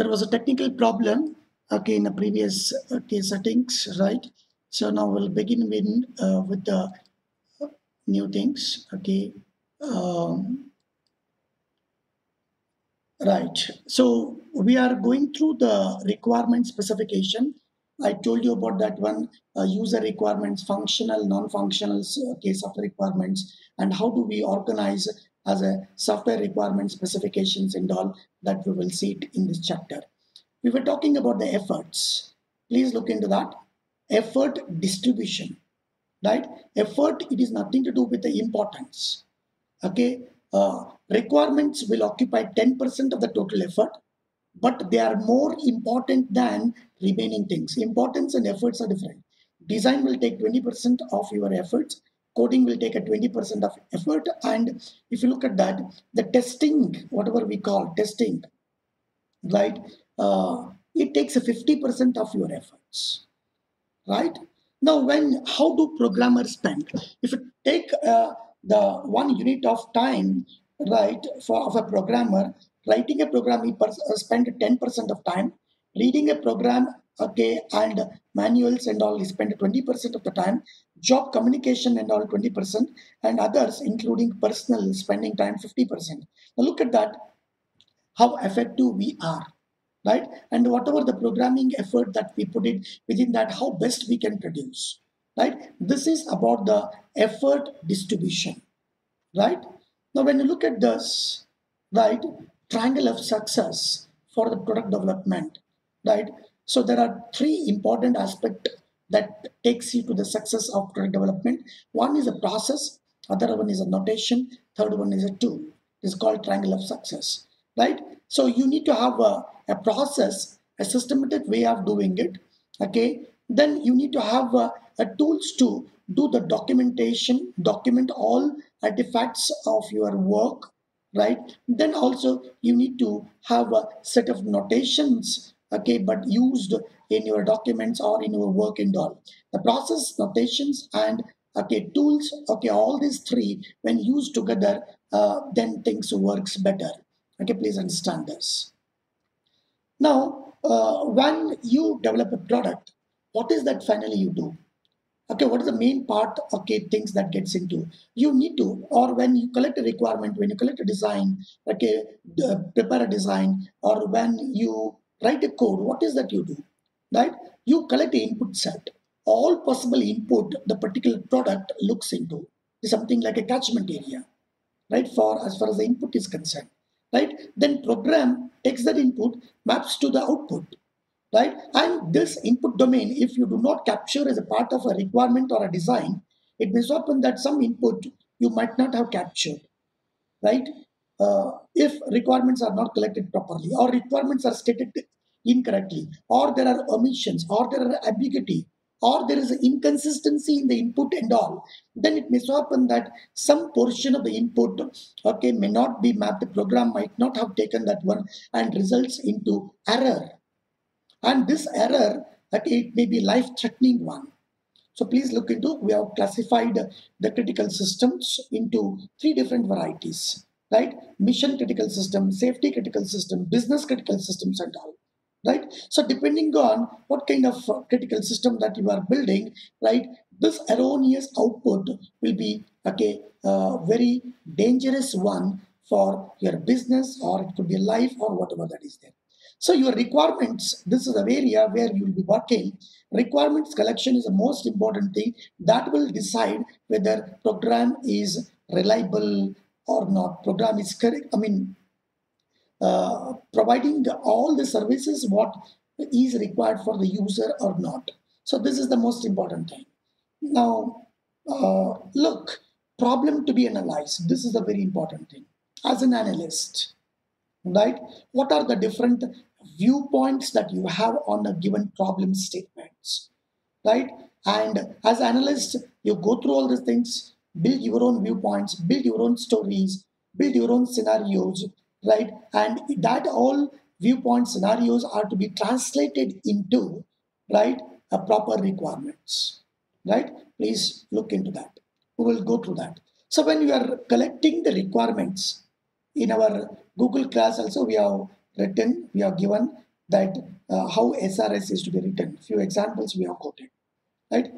there was a technical problem okay in the previous okay settings right? So now we'll begin with uh, with the new things okay um, right. So we are going through the requirement specification. I told you about that one uh, user requirements, functional, non-functional uh, case of requirements, and how do we organize as a software requirement specifications and all that we will see it in this chapter. We were talking about the efforts. Please look into that. Effort distribution, right? Effort, it is nothing to do with the importance. Okay, uh, requirements will occupy 10% of the total effort but they are more important than remaining things. Importance and efforts are different. Design will take 20% of your efforts. Coding will take a 20% of effort. And if you look at that, the testing, whatever we call testing, right, uh, it takes a 50% of your efforts, right? Now, when how do programmers spend? If you take uh, the one unit of time, right, for of a programmer, writing a program he uh, spend 10% of time reading a program okay and manuals and all he spend 20% of the time. Job communication and all 20% and others including personal spending time 50% now look at that. How effective we are right? And whatever the programming effort that we put in within that how best we can produce right? This is about the effort distribution right? Now when you look at this right triangle of success for the product development, right? So there are three important aspects that takes you to the success of product development. One is a process, other one is a notation, third one is a tool. It's called triangle of success, right? So you need to have a, a process, a systematic way of doing it, okay? Then you need to have a, a tools to do the documentation, document all artifacts of your work, right then also you need to have a set of notations okay but used in your documents or in your work and all. The process notations and okay tools okay all these three when used together uh, then things works better. Okay please understand this. Now uh, when you develop a product what is that finally you do? Okay what is the main part okay things that gets into? You need to or when you collect a requirement when you collect a design okay prepare a design or when you write a code. What is that you do? Right? You collect the input set. All possible input the particular product looks into. Is something like a catchment area. Right? For as far as the input is concerned. Right? Then program takes that input maps to the output. Right? And this input domain, if you do not capture as a part of a requirement or a design, it may happen that some input you might not have captured, right? Uh, if requirements are not collected properly or requirements are stated incorrectly or there are omissions or there are ambiguity or there is inconsistency in the input and all, then it may so happen that some portion of the input okay may not be mapped. The program might not have taken that one and results into error and this error, that it may be life-threatening one. So please look into, we have classified the critical systems into three different varieties, right? Mission critical system, safety critical system, business critical systems and all, right? So depending on what kind of uh, critical system that you are building, right? This erroneous output will be, okay, a very dangerous one for your business or it could be life or whatever that is there. So your requirements, this is the area where you will be working. Requirements collection is the most important thing that will decide whether program is reliable or not. Program is correct. I mean, uh, providing the, all the services what is required for the user or not. So this is the most important thing. Now, uh, look, problem to be analyzed. This is a very important thing. As an analyst, right? What are the different viewpoints that you have on a given problem statements, right? And as analyst you go through all these things, build your own viewpoints, build your own stories, build your own scenarios, right? And that all viewpoint scenarios are to be translated into, right, a proper requirements, right? Please look into that. We will go through that. So when you are collecting the requirements in our Google class also we have written, we have given that uh, how SRS is to be written. Few examples we have quoted, right?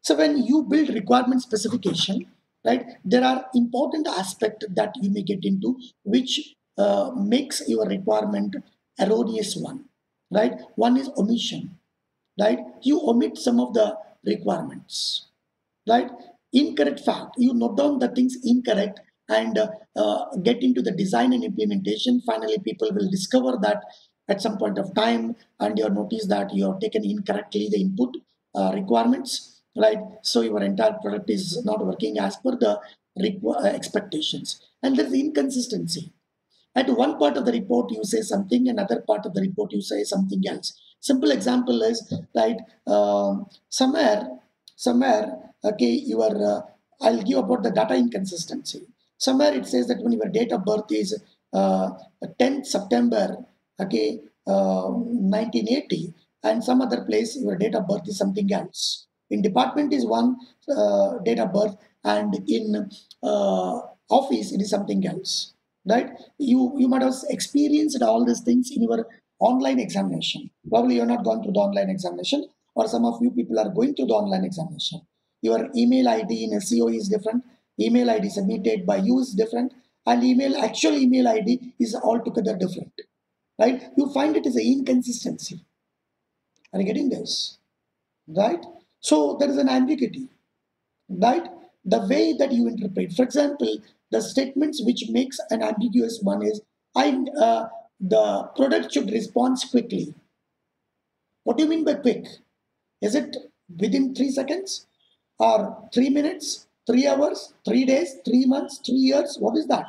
So when you build requirement specification, right, there are important aspects that you may get into which uh, makes your requirement erroneous one, right? One is omission, right? You omit some of the requirements, right? Incorrect fact, you note down the things incorrect and uh, uh, get into the design and implementation. Finally, people will discover that at some point of time and you notice that you have taken incorrectly the input uh, requirements, right? So your entire product is not working as per the uh, expectations. And there's inconsistency. At one part of the report, you say something, another part of the report, you say something else. Simple example is, right, um, somewhere, somewhere, okay, you are, uh, I'll give about the data inconsistency. Somewhere it says that when your date of birth is uh, 10th September, okay, uh, 1980, and some other place your date of birth is something else. In department is one uh, date of birth, and in uh, office it is something else. Right? You you might have experienced all these things in your online examination. Probably you're not gone through the online examination, or some of you people are going through the online examination. Your email ID in SEO is different email id submitted by you is different and email actual email id is altogether different right you find it is an inconsistency are you getting this right so there is an ambiguity right the way that you interpret for example the statements which makes an ambiguous one is i uh, the product should respond quickly what do you mean by quick is it within three seconds or three minutes three hours, three days, three months, three years. What is that?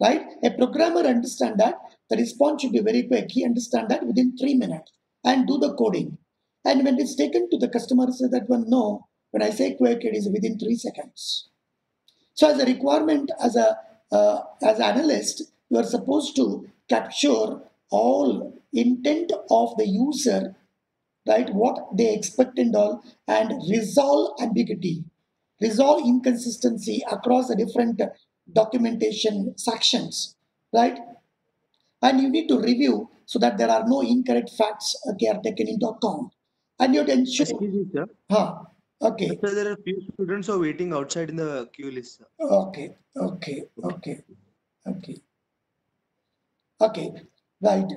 Right? A programmer understand that the response should be very quick. He understand that within three minutes and do the coding. And when it's taken to the customer, that one no. When I say quick, it is within three seconds. So as a requirement, as a uh, as analyst, you are supposed to capture all intent of the user, right? What they expect and all, and resolve ambiguity resolve inconsistency across the different documentation sections, right? And you need to review so that there are no incorrect facts okay, are taken into account. And you have to ensure. Excuse me, sir. Huh. Okay. Sir, there are few students who are waiting outside in the queue list. Sir. Okay. Okay. Okay. Okay. Okay. Right.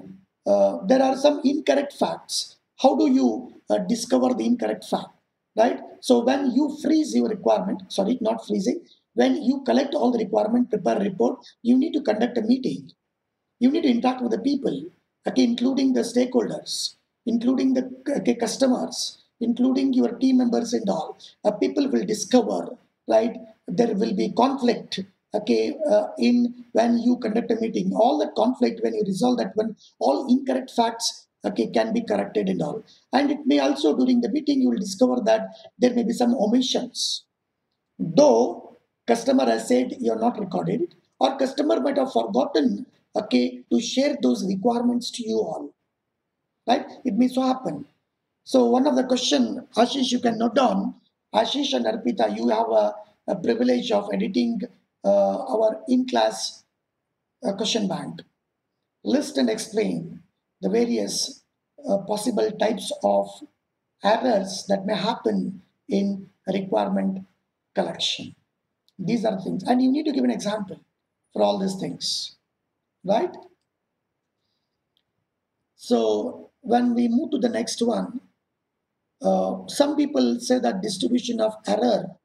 Uh, there are some incorrect facts. How do you uh, discover the incorrect fact? right? So when you freeze your requirement, sorry, not freezing, when you collect all the requirement, prepare a report, you need to conduct a meeting. You need to interact with the people, okay, including the stakeholders, including the okay, customers, including your team members and all. Uh, people will discover, right? There will be conflict, okay, uh, in when you conduct a meeting. All that conflict, when you resolve that, when all incorrect facts okay, can be corrected and all. And it may also during the meeting you will discover that there may be some omissions. Though customer has said you are not recorded or customer might have forgotten okay to share those requirements to you all. Right? It may so happen. So one of the question, Ashish, you can note down. Ashish and Arpita, you have a, a privilege of editing uh, our in-class uh, question bank. List and explain the various uh, possible types of errors that may happen in requirement collection. These are things, and you need to give an example for all these things, right? So when we move to the next one, uh, some people say that distribution of error,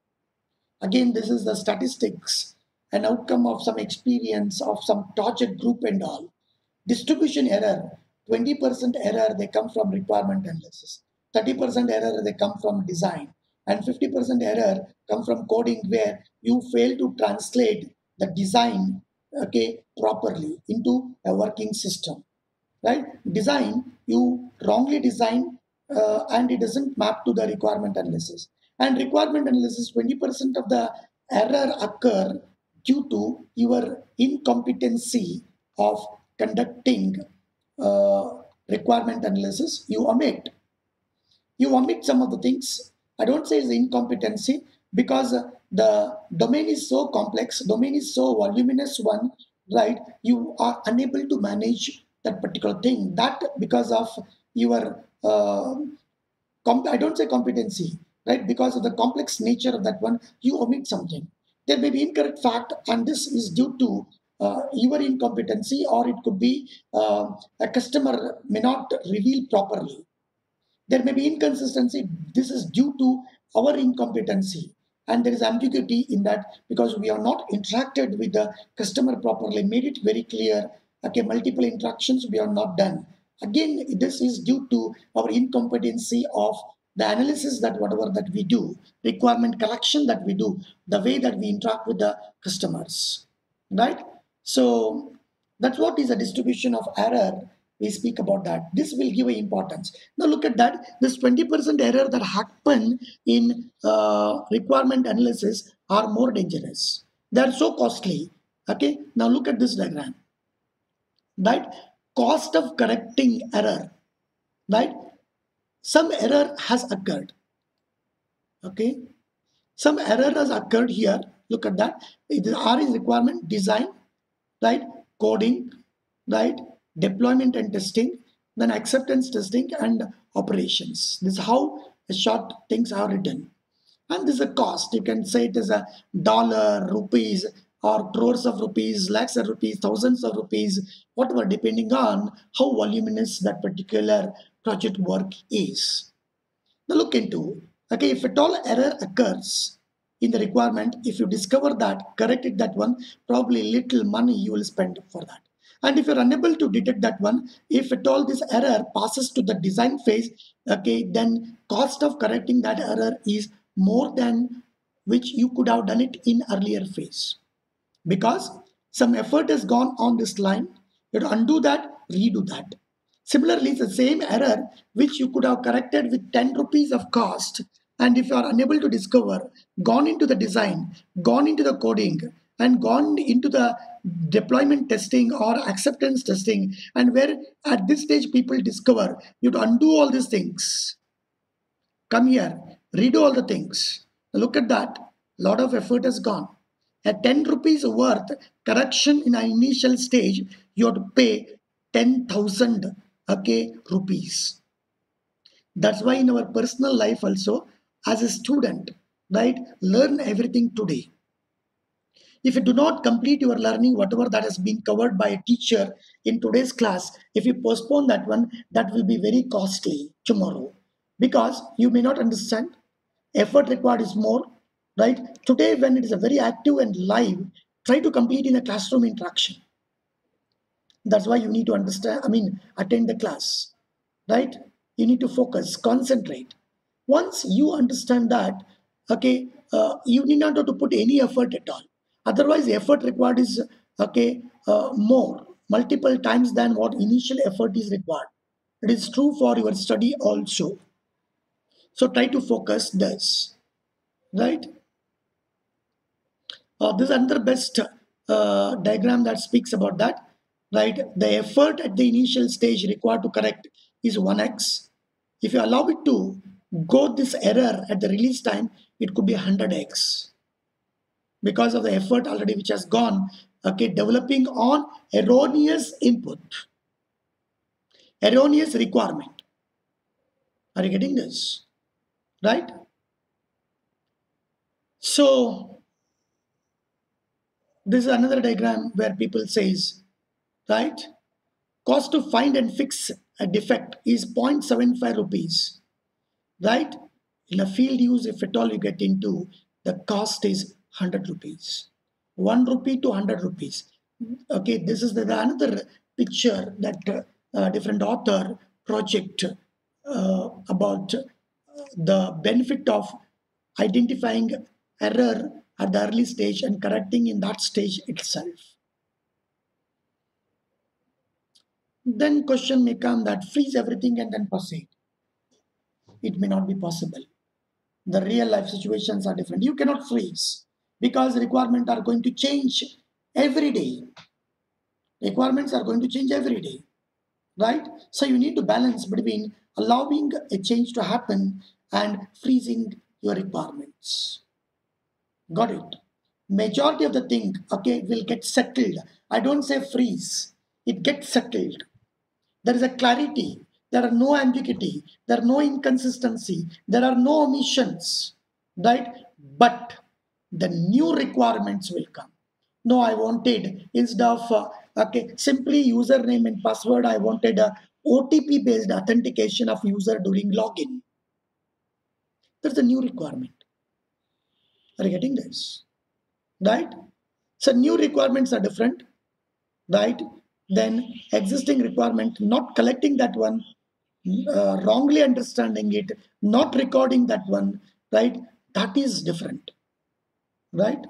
again, this is the statistics, an outcome of some experience of some project group and all. Distribution error 20% error they come from requirement analysis. 30% error they come from design. And 50% error come from coding where you fail to translate the design okay properly into a working system right design you wrongly design uh, and it doesn't map to the requirement analysis and requirement analysis 20% of the error occur due to your incompetency of conducting uh, requirement analysis, you omit. You omit some of the things. I don't say it's incompetency because the domain is so complex, domain is so voluminous one, right? You are unable to manage that particular thing. That because of your, uh, I don't say competency, right? Because of the complex nature of that one, you omit something. There may be incorrect fact, and this is due to uh, your incompetency, or it could be uh, a customer may not reveal properly. There may be inconsistency. This is due to our incompetency and there is ambiguity in that because we are not interacted with the customer properly made it very clear okay multiple interactions we are not done again this is due to our incompetency of the analysis that whatever that we do requirement collection that we do the way that we interact with the customers right so that's what is a distribution of error we speak about that. This will give importance. Now look at that. This 20% error that happen in uh, requirement analysis are more dangerous. They are so costly. Okay. Now look at this diagram. Right. Cost of correcting error. Right. Some error has occurred. Okay. Some error has occurred here. Look at that. It is R is requirement design. Right. Coding. Right deployment and testing, then acceptance testing and operations. This is how short things are written. And this is a cost. You can say it is a dollar, rupees, or crores of rupees, lakhs of rupees, thousands of rupees, whatever, depending on how voluminous that particular project work is. Now look into, okay, if at all error occurs in the requirement, if you discover that, correct it that one, probably little money you will spend for that. And if you're unable to detect that one, if at all this error passes to the design phase, okay, then cost of correcting that error is more than which you could have done it in earlier phase. Because some effort has gone on this line, you have to undo that, redo that. Similarly, the same error which you could have corrected with 10 rupees of cost. And if you are unable to discover, gone into the design, gone into the coding, and gone into the deployment testing or acceptance testing and where at this stage people discover you to undo all these things. Come here redo all the things. Look at that. A lot of effort has gone at 10 rupees worth correction in an initial stage you have to pay 10000 okay rupees that's why in our personal life also as a student right learn everything today if you do not complete your learning, whatever that has been covered by a teacher in today's class, if you postpone that one, that will be very costly tomorrow because you may not understand. Effort required is more, right? Today, when it is a very active and live, try to complete in a classroom interaction. That's why you need to understand, I mean, attend the class, right? You need to focus, concentrate. Once you understand that, okay, uh, you need not have to put any effort at all Otherwise, effort required is okay uh, more, multiple times than what initial effort is required. It is true for your study also. So try to focus this, right? Uh, this is another best uh, diagram that speaks about that, right? The effort at the initial stage required to correct is 1x. If you allow it to go this error at the release time, it could be 100x because of the effort already which has gone okay developing on erroneous input. Erroneous requirement. Are you getting this? Right? So this is another diagram where people says right cost to find and fix a defect is 0.75 rupees right? In a field use if at all you get into the cost is 100 rupees. 1 rupee to 100 rupees. Okay this is the, the another picture that uh, different author project uh, about the benefit of identifying error at the early stage and correcting in that stage itself then question may come that freeze everything and then proceed it may not be possible the real life situations are different you cannot freeze because requirements are going to change every day. Requirements are going to change every day, right? So you need to balance between allowing a change to happen and freezing your requirements. Got it? Majority of the thing, okay, will get settled. I don't say freeze. It gets settled. there is a clarity, there are no ambiguity, there are no inconsistency, there are no omissions, right? But the new requirements will come. No, I wanted instead of uh, okay simply username and password, I wanted a OTP based authentication of user during login. That's a new requirement. Are getting this? Right? So new requirements are different, right? Then existing requirement, not collecting that one, uh, wrongly understanding it, not recording that one, right? That is different, right?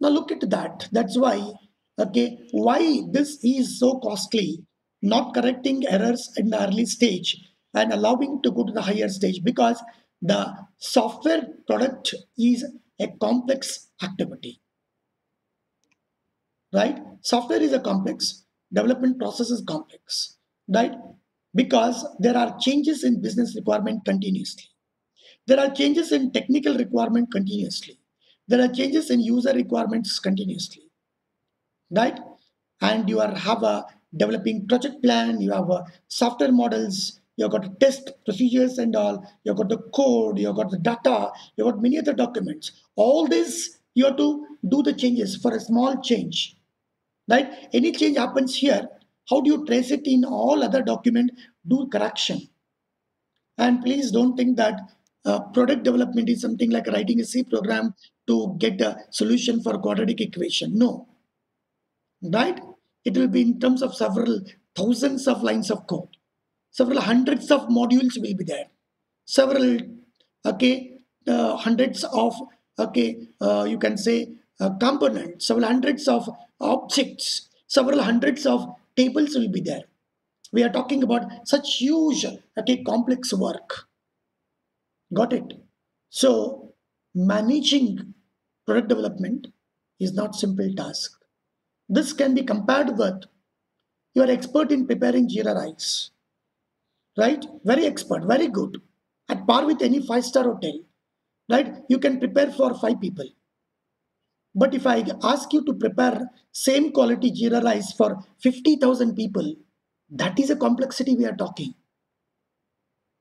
Now look at that. That's why, okay, why this is so costly, not correcting errors in the early stage and allowing to go to the higher stage because the software product is a complex activity. Right? Software is a complex, development process is complex, right? Because there are changes in business requirement continuously. There are changes in technical requirement continuously. There are changes in user requirements continuously, right? And you are have a developing project plan, you have a software models, you've got test procedures and all, you've got the code, you've got the data, you've got many other documents. All this you have to do the changes for a small change. Right? Any change happens here, how do you trace it in all other document? Do correction. And please don't think that uh, product development is something like writing a C program to get a solution for quadratic equation. No. Right? It will be in terms of several thousands of lines of code several hundreds of modules will be there. Several okay uh, hundreds of okay uh, you can say uh, components several hundreds of objects several hundreds of tables will be there. We are talking about such huge okay complex work. Got it? So managing product development is not simple task. This can be compared with you are expert in preparing jeera rice right? Very expert, very good, at par with any five star hotel, right? You can prepare for five people. But if I ask you to prepare same quality Jeera rice for 50,000 people, that is a complexity we are talking,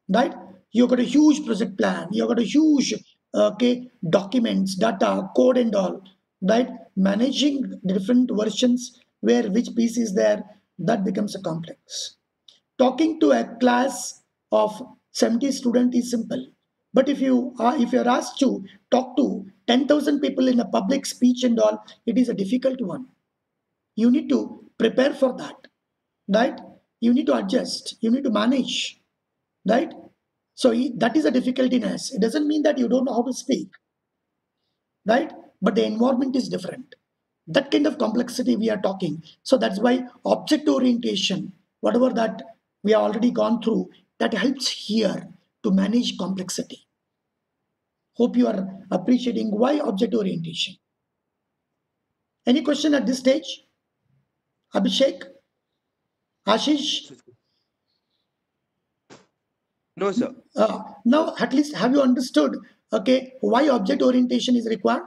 right? You've got a huge project plan, you've got a huge okay documents, data, code, and all, right? Managing different versions where which piece is there, that becomes a complex talking to a class of 70 students is simple. But if you are if you're asked to talk to 10000 people in a public speech and all it is a difficult one. You need to prepare for that right? You need to adjust. You need to manage right? So that is a difficulty in us it doesn't mean that you don't know how to speak right? But the environment is different. That kind of complexity we are talking. So that's why object orientation whatever that we have already gone through that helps here to manage complexity. Hope you are appreciating why object orientation. Any question at this stage? Abhishek? Ashish? No, sir. Uh, now, at least have you understood, okay, why object orientation is required?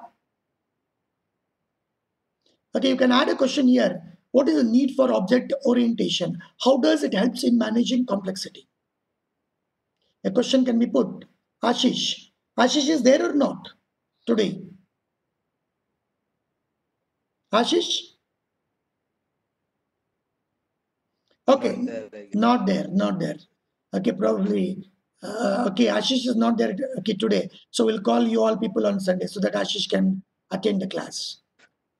Okay, you can add a question here. What is the need for object orientation? How does it helps in managing complexity? A question can be put. Ashish. Ashish is there or not today? Ashish? Okay, not there, not there. Okay, probably. Uh, okay, Ashish is not there okay, today. So we'll call you all people on Sunday so that Ashish can attend the class.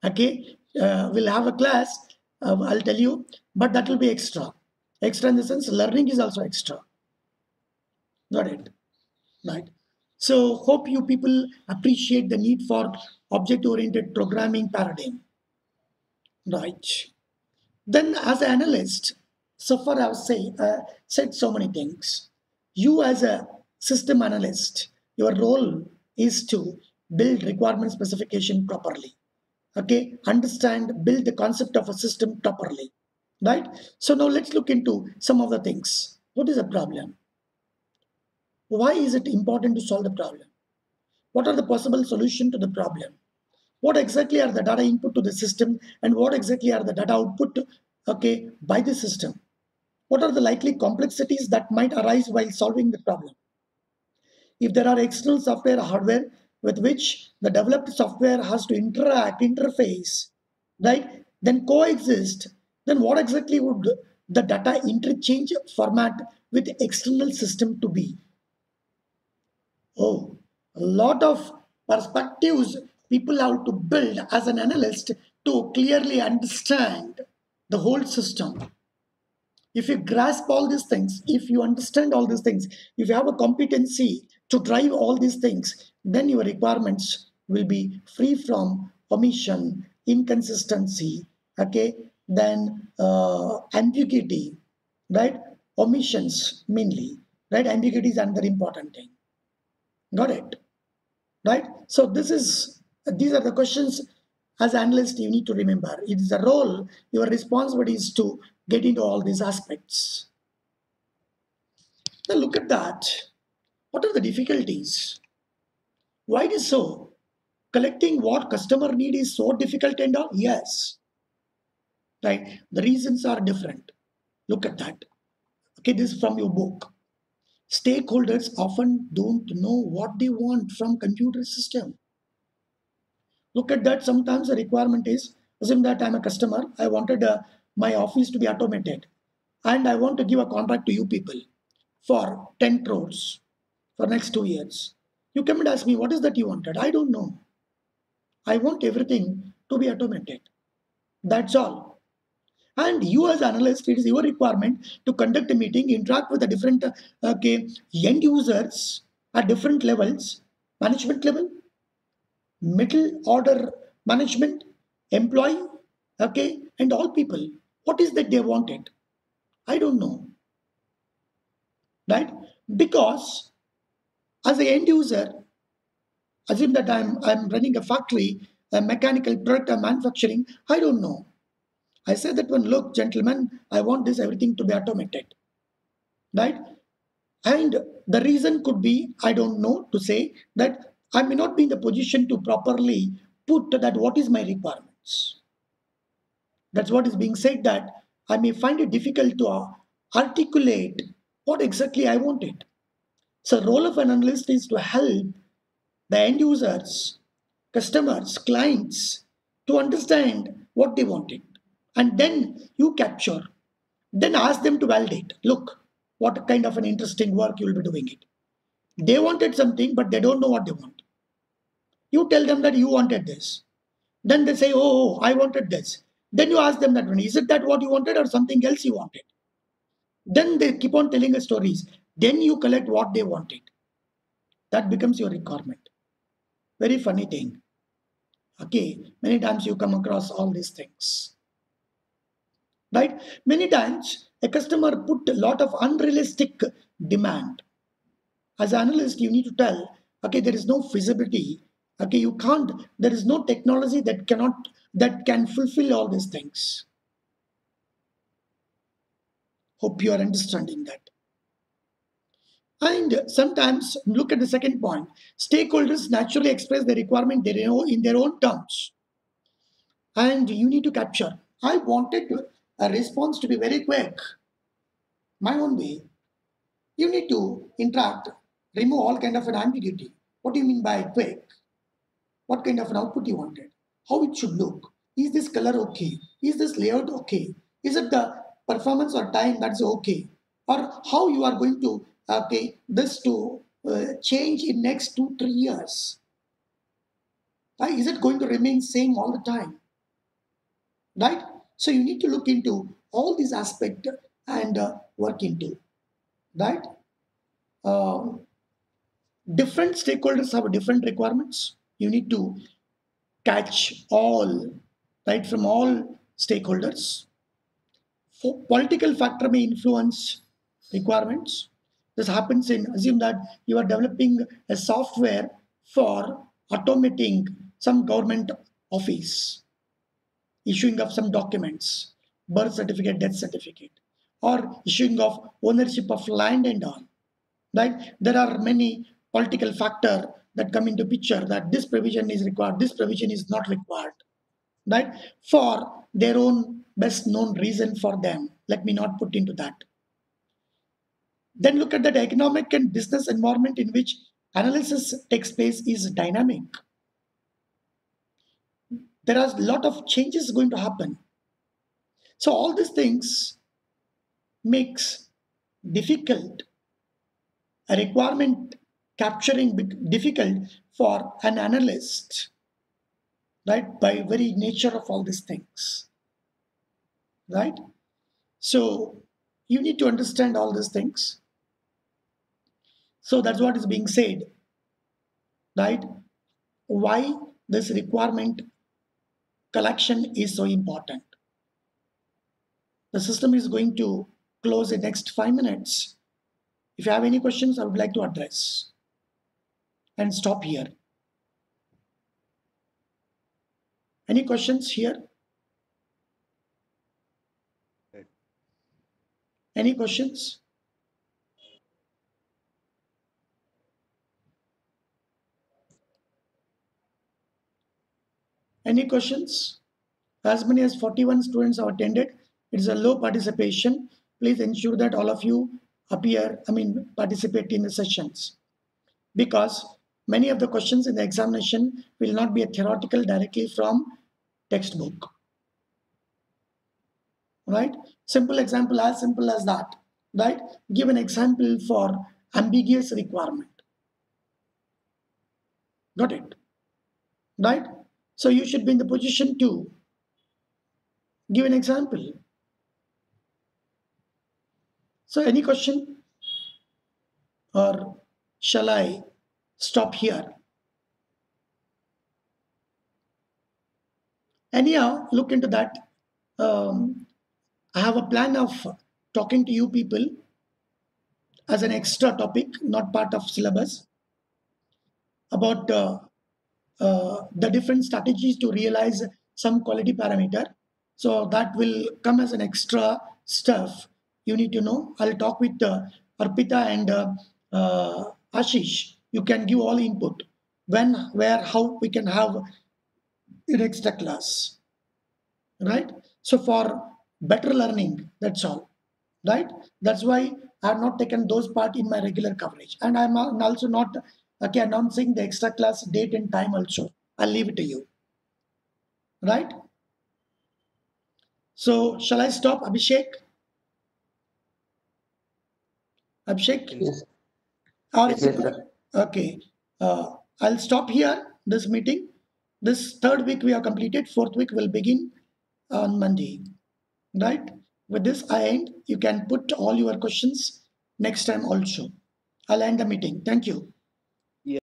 Okay, uh, we'll have a class uh, I'll tell you, but that will be extra. Extra in the sense learning is also extra. Got it? Right. So hope you people appreciate the need for object-oriented programming paradigm. Right. Then as an analyst, so far I've say, uh, said so many things. You as a system analyst, your role is to build requirement specification properly okay understand build the concept of a system properly right? So now let's look into some of the things. What is the problem? Why is it important to solve the problem? What are the possible solution to the problem? What exactly are the data input to the system and what exactly are the data output okay, by the system? What are the likely complexities that might arise while solving the problem? If there are external software hardware with which the developed software has to interact, interface, right, then coexist, then what exactly would the data interchange format with external system to be? Oh, a lot of perspectives people have to build as an analyst to clearly understand the whole system. If you grasp all these things, if you understand all these things, if you have a competency to drive all these things, then your requirements will be free from omission, inconsistency, okay, then uh, ambiguity, right? Omissions mainly, right? Ambiguity is another important thing. Got it? Right? So this is these are the questions as analyst you need to remember. It is a role, your responsibility is to get into all these aspects. Now look at that. What are the difficulties? Why it is so? Collecting what customer need is so difficult and all? Yes. Right. The reasons are different. Look at that. Okay, this is from your book. Stakeholders often don't know what they want from computer system. Look at that. Sometimes the requirement is, assume that I'm a customer. I wanted uh, my office to be automated. And I want to give a contract to you people for 10 crores for next two years. You come and ask me, what is that you wanted? I don't know. I want everything to be automated. That's all. And you as analyst, it is your requirement to conduct a meeting, interact with the different uh, okay, end users at different levels, management level, middle order management, employee, okay, and all people. What is that they wanted? I don't know. Right? Because as an end user, assume that I'm, I'm running a factory, a mechanical product I'm manufacturing, I don't know. I said that one, look, gentlemen, I want this everything to be automated. Right? And the reason could be, I don't know, to say that I may not be in the position to properly put that what is my requirements. That's what is being said that I may find it difficult to uh, articulate what exactly I wanted. So role of an analyst is to help the end users, customers, clients to understand what they wanted. And then you capture. Then ask them to validate. Look, what kind of an interesting work you will be doing it. They wanted something, but they don't know what they want. You tell them that you wanted this. Then they say, oh, oh I wanted this. Then you ask them that one, is it that what you wanted or something else you wanted? Then they keep on telling us stories. Then you collect what they wanted. That becomes your requirement. Very funny thing. Okay, many times you come across all these things. Right? Many times a customer put a lot of unrealistic demand. As an analyst, you need to tell, okay, there is no feasibility. Okay, you can't, there is no technology that cannot, that can fulfill all these things. Hope you are understanding that. And sometimes, look at the second point, stakeholders naturally express their requirement they know in their own terms. And you need to capture. I wanted a response to be very quick. My own way. You need to interact, remove all kind of an ambiguity. What do you mean by quick? What kind of an output you wanted? How it should look? Is this color okay? Is this layout okay? Is it the performance or time that's okay? Or how you are going to okay, this to uh, change in next two, three years? Right? Is it going to remain same all the time? Right? So you need to look into all these aspects and uh, work into. Right? Uh, different stakeholders have different requirements. You need to catch all, right, from all stakeholders. For political factor may influence requirements this happens in, assume that you are developing a software for automating some government office, issuing of some documents, birth certificate, death certificate, or issuing of ownership of land and all. Right? There are many political factor that come into picture that this provision is required, this provision is not required. Right? For their own best known reason for them. Let me not put into that. Then look at that economic and business environment in which analysis takes place is dynamic. There are a lot of changes going to happen. So all these things makes difficult a requirement capturing difficult for an analyst right by very nature of all these things right so you need to understand all these things so that's what is being said right? Why this requirement collection is so important? The system is going to close in next five minutes. If you have any questions i would like to address and stop here. Any questions here? Any questions Any questions? As many as 41 students have attended. It is a low participation. Please ensure that all of you appear, I mean, participate in the sessions. Because many of the questions in the examination will not be a theoretical directly from textbook. Right? Simple example, as simple as that. Right? Give an example for ambiguous requirement. Got it? Right? So you should be in the position to give an example. So any question? Or shall I stop here? Anyhow, look into that. Um, I have a plan of talking to you people as an extra topic, not part of syllabus, about uh, the different strategies to realize some quality parameter. So that will come as an extra stuff you need to know. I'll talk with uh, Arpita and uh, uh, Ashish. You can give all input when, where, how we can have in extra class, right? So for better learning, that's all, right? That's why I have not taken those part in my regular coverage, and I'm also not okay announcing the extra class date and time also. I'll leave it to you. Right? So shall i stop abhishek? Abhishek? Yes. or yes, okay. Uh, i'll stop here this meeting. This third week we have completed. Fourth week will begin on monday. Right? With this i end. You can put all your questions next time also. I'll end the meeting. Thank you